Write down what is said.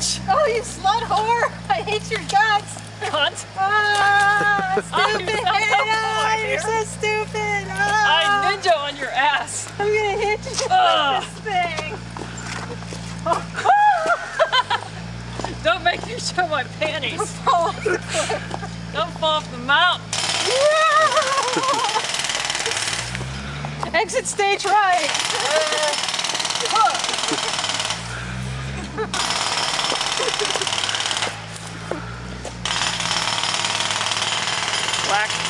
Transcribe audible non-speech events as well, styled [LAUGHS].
bitch! Oh, you slut whore! I hate your guts! Cunt! Ah, [LAUGHS] Oh, stupid! Ah, the you're so stupid! I Ah, ninja on your ass! I'm gonna hit you Ugh. with this thing! [LAUGHS] Don't make me show my panties! Fall off the cliff. Don't fall off the mountain! [LAUGHS] Exit stage right! black.